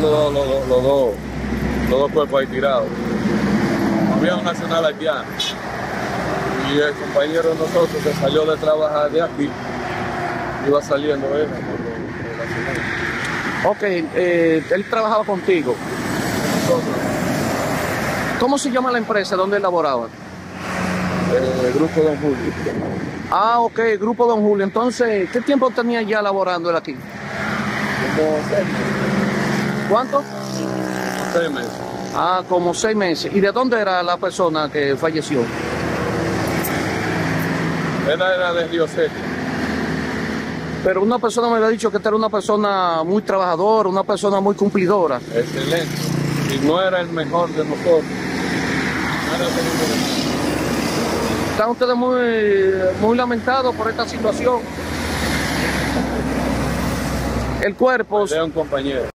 los, dos- los, dos- los dos, los dos cuerpos ahí tirados. Había un nacional haitiano y el compañero de nosotros que salió de trabajar de aquí iba saliendo él. Ok, eh, él trabajaba contigo. Nosotros, ¿Cómo se llama la empresa donde él laboraba? eh, el grupo Don Julio, Ah, ok, Grupo Don Julio. Entonces, ¿qué tiempo tenía ya laborando él aquí? como seis meses. ¿Cuánto? Seis meses. Ah, como seis meses. ¿Y de dónde era la persona que falleció? Él era de Río Seco. Pero una persona me había dicho que esta era una persona muy trabajadora, una persona muy cumplidora. excelente. Y no era el mejor de nosotros. No era el segundo de nosotros. Están ustedes muy, muy lamentados por esta situación. El cuerpo, Era un compañero.